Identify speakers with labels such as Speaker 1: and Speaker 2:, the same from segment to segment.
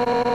Speaker 1: you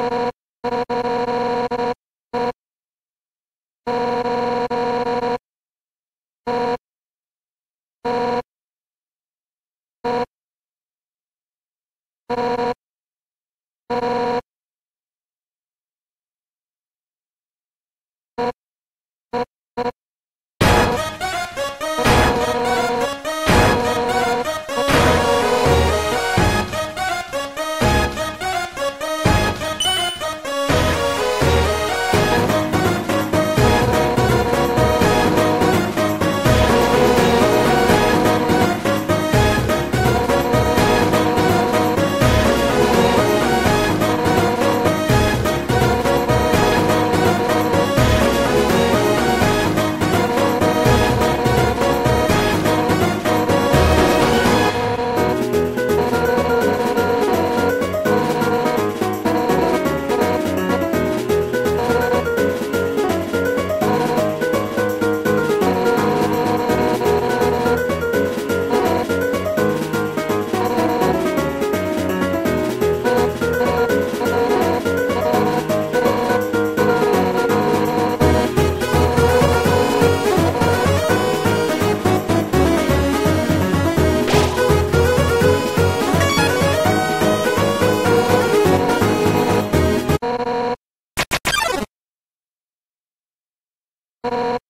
Speaker 1: you